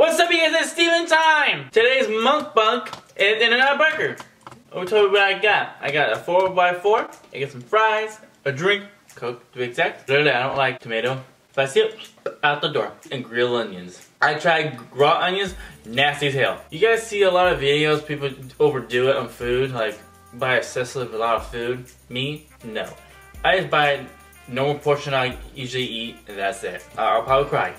What's up, you guys? It's Steven time! Today's mukbang is In-N-Out Burger. Let me tell you what I got. I got a 4x4, I got some fries, a drink, Coke to be exact. Literally, I don't like tomato. If I see it, out the door. And grilled onions. I tried raw onions, nasty as hell. You guys see a lot of videos, people overdo it on food, like buy excessive a lot of food. Me, no. I just buy normal portion I usually eat, and that's it. I'll probably cry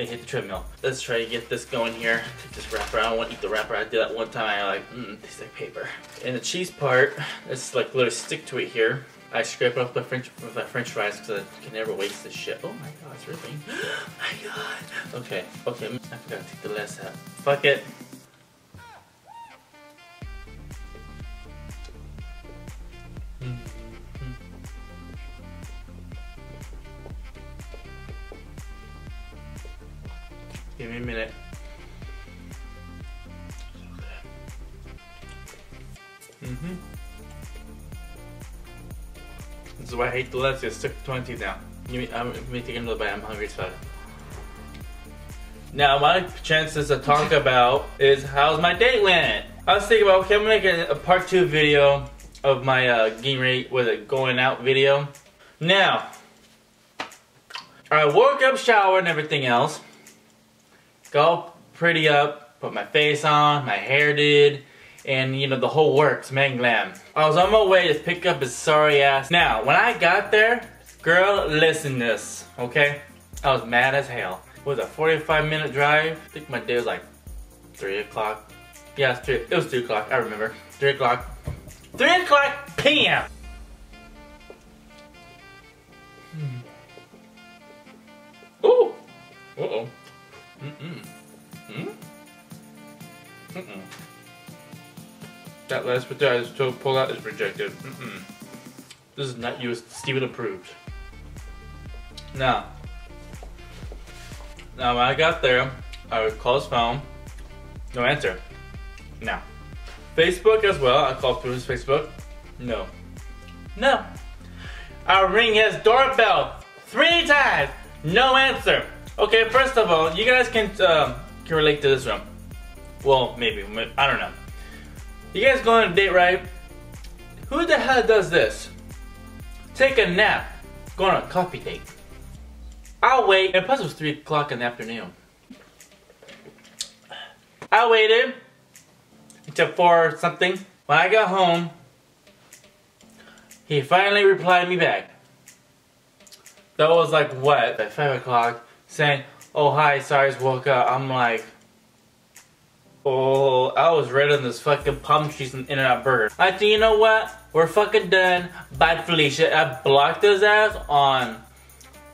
and hit the treadmill. Let's try to get this going here. Take this wrapper. I don't want to eat the wrapper. I did that one time. I like, mmm, tastes like paper. And the cheese part, it's like literally stick to it here. I scrape off the French with my French fries because I can never waste this shit. Oh my god, it's ripping. my god. Okay, okay, I forgot to take the last out. Fuck it. Give me a minute. Mm-hmm. This is why I hate the lettuce. It's stuck to my teeth now. Give me, I'm, let me take another bite. I'm hungry as fuck. Now, my chances to talk about is how's my date went. I was thinking about, okay, I'm gonna make a, a part two video of my uh, getting ready, with it, going out video. Now, I woke up, showered, and everything else got all pretty up, put my face on, my hair did, and you know, the whole works, man glam. I was on my way to pick up his sorry ass. Now, when I got there, girl, listen this, okay? I was mad as hell. It was a 45 minute drive. I think my day was like 3 o'clock. Yeah, it was 3, it was 3 o'clock, I remember. 3 o'clock. 3 o'clock p.m. Mm-mm. Hmm? Mm-mm. That last bit there I was pull out is rejected. Mm-mm. This is not used. Steven approved. Now. Now when I got there, I would call his phone. No answer. Now. Facebook as well. I called through his Facebook. No. No. I ring his doorbell three times. No answer. Okay, first of all, you guys can uh, can relate to this one. Well, maybe I don't know. You guys go on a date, right? Who the hell does this? Take a nap, go on a coffee date. I'll wait. And plus, it was three o'clock in the afternoon. I waited until four something. When I got home, he finally replied me back. That was like what? At five o'clock saying, oh hi, sorry, I woke up. I'm like, oh, I was ready on this fucking palm trees and In-N-Out Burger. I think, you know what? We're fucking done. Bye, Felicia. I blocked his ass on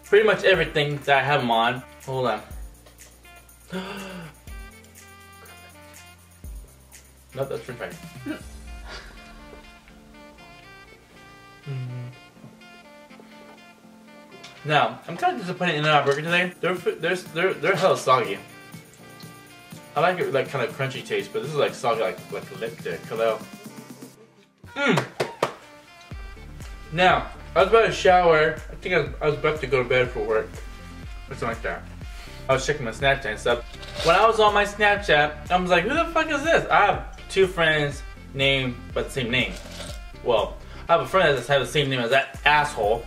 pretty much everything that I have him on. Hold on. no, that's fries. mm. Now, I'm kind of disappointed in our burger today. They're they're they're they're hella soggy. I like it like kind of crunchy taste, but this is like soggy like like lip dick. Hello. Mmm. Now, I was about to shower. I think I was, I was about to go to bed for work. Or something like that. I was checking my Snapchat and stuff. When I was on my Snapchat, I was like, who the fuck is this? I have two friends named, but the same name. Well, I have a friend that has the same name as that asshole.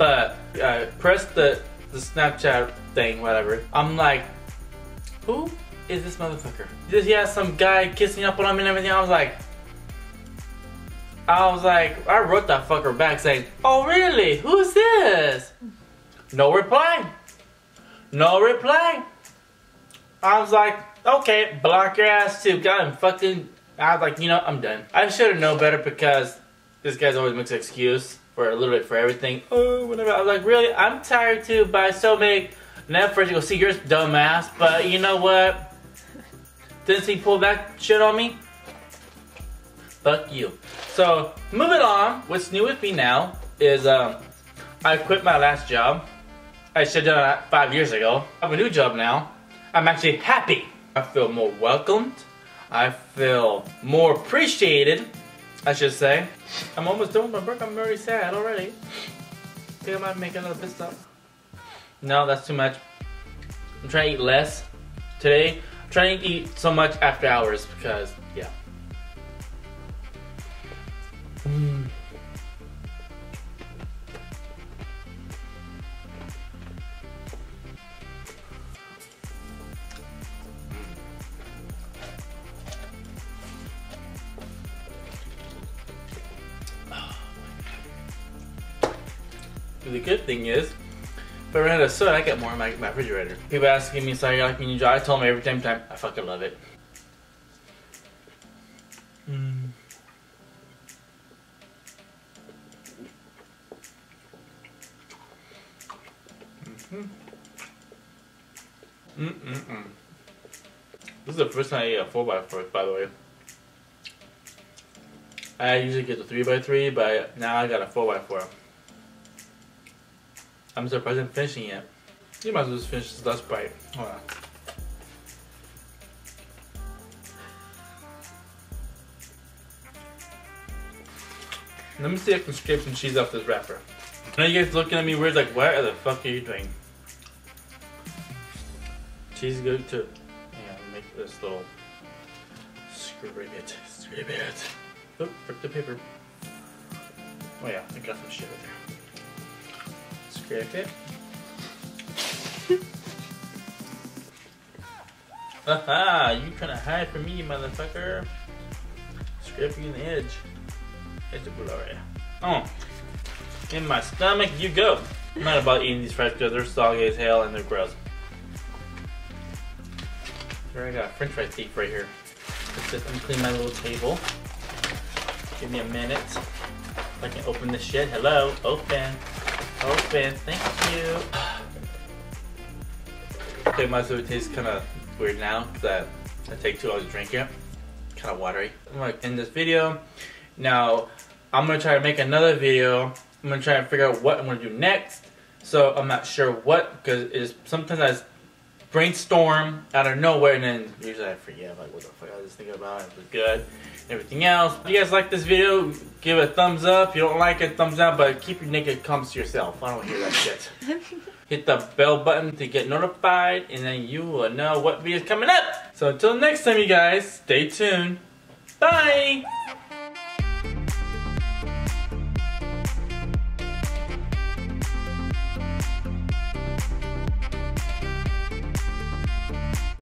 But uh, I pressed the, the Snapchat thing, whatever. I'm like, who is this motherfucker? Just yeah, some guy kissing up on him and everything. I was like, I was like, I wrote that fucker back saying, oh really? Who's this? No reply. No reply. I was like, okay, block your ass too. God, I'm fucking. I was like, you know, I'm done. I should have known better because this guy's always makes an excuse for a little bit for everything. Oh, whatever. I was like, really? I'm tired too, still make an effort to go see your dumbass. But you know what? Didn't he pull that shit on me? Fuck you. So, moving on. What's new with me now is um, I quit my last job. I should have done that five years ago. I have a new job now. I'm actually happy. I feel more welcomed. I feel more appreciated. I should say. I'm almost done with my work. I'm very sad already. Think I might make another stop. No, that's too much. I'm trying to eat less. Today, I'm trying to eat so much after hours because, yeah. Mm. The good thing is, if I ran out of soda, I get more in my, my refrigerator. People asking me, sorry, you like me I tell them every time, time, I fucking love it. Mm. Mm-hmm. Mm-mm-mm. This is the first time I ate a 4x4, by the way. I usually get the 3x3, but now I got a 4x4. I'm surprised I'm finishing it. You might as well just finish this last bite. Hold on. Let me see if I can scrape some cheese off this wrapper. Now you guys looking at me weird like, what the fuck are you doing? Cheese is good too. Yeah, make this little scrape it, scrape it. Oh, rip the paper. Oh yeah, I got some shit right there. Scrape it. Aha! You trying to hide from me, motherfucker? In the edge. Edge of Gloria. Oh, in my stomach you go. I'm not about eating these fries because they're soggy as hell and they're gross. Here I got French fry thief right here. Let's just clean my little table. Give me a minute. I can open this shit. Hello, open. Open, thank you. Okay, my food tastes kind of weird now because I, take two hours to drink it. Kind of watery. I'm gonna end this video. Now, I'm gonna try to make another video. I'm gonna try to figure out what I'm gonna do next. So I'm not sure what because it's sometimes I brainstorm out of nowhere and then usually I forget like what the fuck I was thinking about. It was good. Everything else. If you guys like this video, give it a thumbs up. If you don't like it, thumbs down. But keep your naked comments to yourself. I don't hear that shit. Hit the bell button to get notified and then you will know what video is coming up. So until next time you guys, stay tuned. Bye!